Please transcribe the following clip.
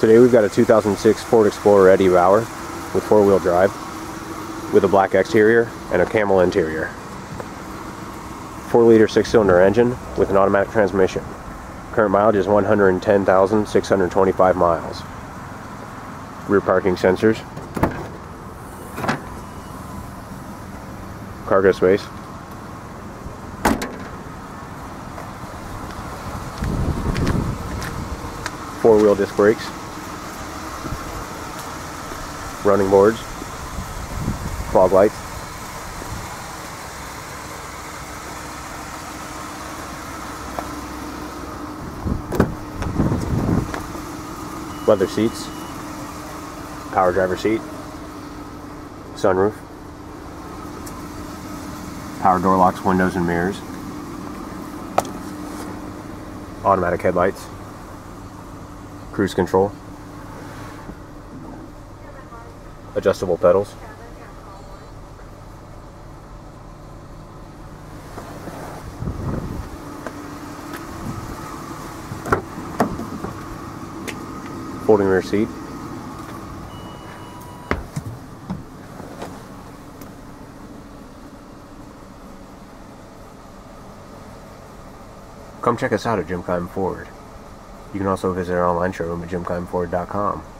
Today we've got a 2006 Ford Explorer Eddie Bauer with four-wheel drive with a black exterior and a camel interior. 4-liter six-cylinder engine with an automatic transmission. Current mileage is 110,625 miles. Rear parking sensors. Cargo space. Four-wheel disc brakes. Running boards. Fog lights. leather seats, power driver seat, sunroof, power door locks, windows and mirrors, automatic headlights, cruise control, adjustable pedals. folding rear seat. Come check us out at Jim Keim Ford. You can also visit our online showroom at jimkeimford.com.